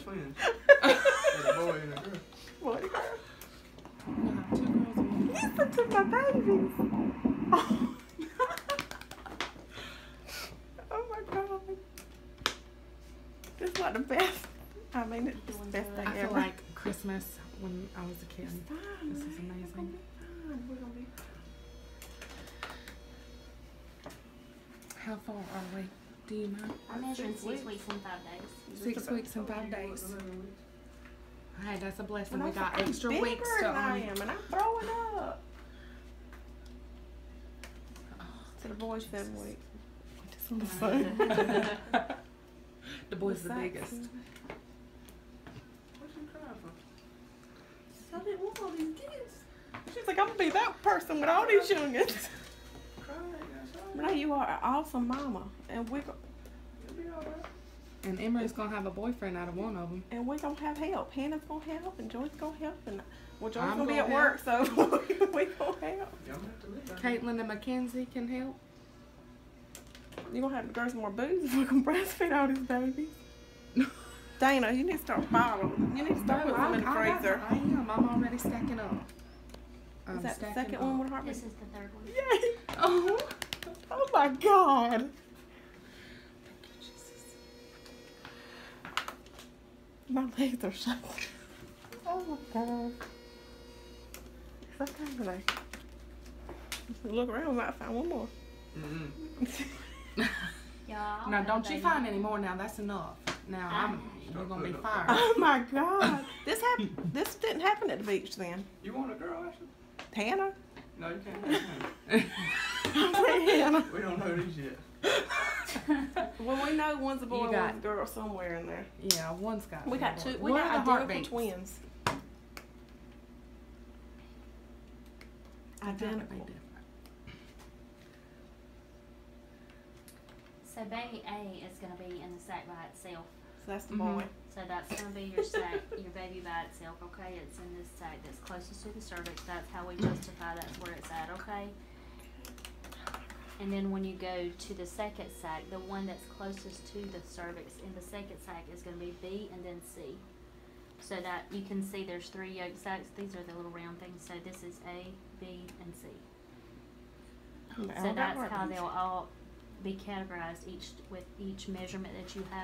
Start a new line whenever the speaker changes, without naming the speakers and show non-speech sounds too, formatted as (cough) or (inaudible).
twins. (laughs) There's a boy and a girl.
Boy, girl.
We'll have two girls and one
Listen to my babies. Oh, (laughs) oh my god. This is like the best. I mean, it's the best thing
I
ever.
feel like Christmas when I was a kid.
Fine,
This is
man. We're gonna
amazing.
be fine. We're gonna be
How far are we? Do you know?
I'm measuring
Six
six
weeks.
weeks and five days.
Six weeks and five days. Hey, that's a blessing.
And
We got
fucking
extra
bigger
weeks to
than I
um,
am, and I'm throwing up. To the boys seven weeks. Just on the phone. (laughs)
the boy's the biggest.
What's you crying for?
I didn't want all these kids. She's like, I'm gonna be that person with all these youngins. (laughs)
Crying ain't got
Renea, you are an awesome mama, and we're
You'll be alright.
And Emery's gonna have a boyfriend out of one of them.
and we're gonna have help. Hannah's gonna help, and Joy's gonna help, and well, Joy's
I'm
gonna be
gonna
at work, so (laughs) we gonna help.
Y'all have to live out here.
Caitlin and Mackenzie can help.
You're gonna have to grow some more booze if we can (laughs) breastfeed all these babies. (laughs) Dana, you need to start bottling. You need to start
No,
putting them in the
I- I
freezer.
I am. I'm already stacking up. I'm
Is that the second
up.
one with heartbeat?
This is the third one.
Yay!
Oh.
Oh my god! My legs are shaking. (laughs) Oh my god. It's okay, Renea. Look around, we might find one more. (laughs)
Yeah. I'll
Now, don't you find any more now. That's enough. Now, I'm, you're gonna be fired.
Oh (laughs) my god. This happened. This didn't happen at the beach then.
You want a girl, Ashley?
Hannah?
No, you can't. Have we don't know these yet. (laughs)
Well, we know one's a boy,
got-
one's a girl somewhere in there.
Yeah, one's got.
We got
one.
two. We
What
got
the
identical
heartbeats?
twins.
They gotta be
Identical.
different.
So baby A is gonna be in the sac by itself.
So that's the
Mhm.
boy.
So that's gonna be your sac, your baby by itself, okay? It's in this sac that's closest to the cervix. That's how we justify that's where it's at, okay? And then when you go to the second sac, the one that's closest to the cervix in the second sac is gonna be B and then C. So that you can see there's three yolk sacs. These are the little round things. So this is A, B, and C.
Oh,
so that's how they'll all be categorized each with each measurement that you have